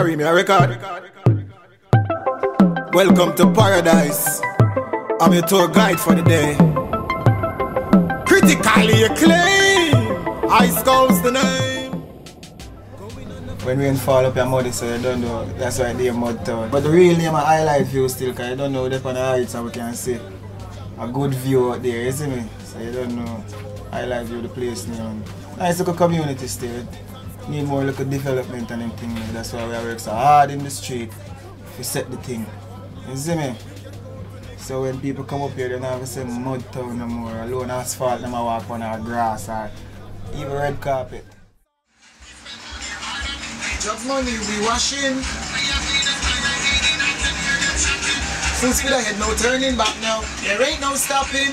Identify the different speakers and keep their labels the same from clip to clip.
Speaker 1: Carry me a record. Welcome to paradise. I'm your tour guide for the day. Critically acclaimed. Ice comes the name. When rain fall up your muddy, so you don't know. That's why they mud town. But the real name of highlight view still, cause you don't know the on the heights so we can see a good view out there, see me? So you don't know highlight view the place name. Nice little community still. Need more little development and everything. That's why we work so hard in the street to set the thing. You see me? So when people come up here, they don't have say mud town no more. Alone asphalt, no more walk on our grass or even red carpet. Job money we washing. Full speed ahead, no turning back now. There ain't no stopping.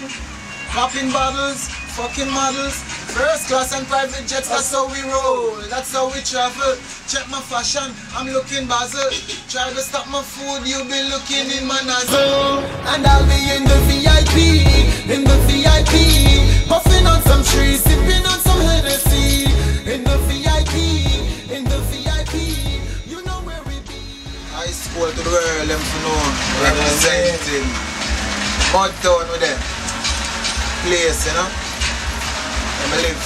Speaker 1: Popping bottles, fucking models. First class and private jets, that's how we roll. That's how we travel. Check my fashion, I'm looking Basel. Try to stop my food, you'll be looking in my nozzle. And I'll be in the VIP, in the VIP. Puffing on some trees, sipping on some Hennessy. In the VIP, in the VIP. You know where we be. Ice Cold to the world, them to know. Representing. Mud with them. Place, you know. Me live.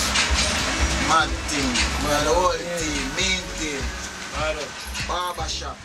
Speaker 1: Mad thing. Man, the whole team, main team. Barber shop.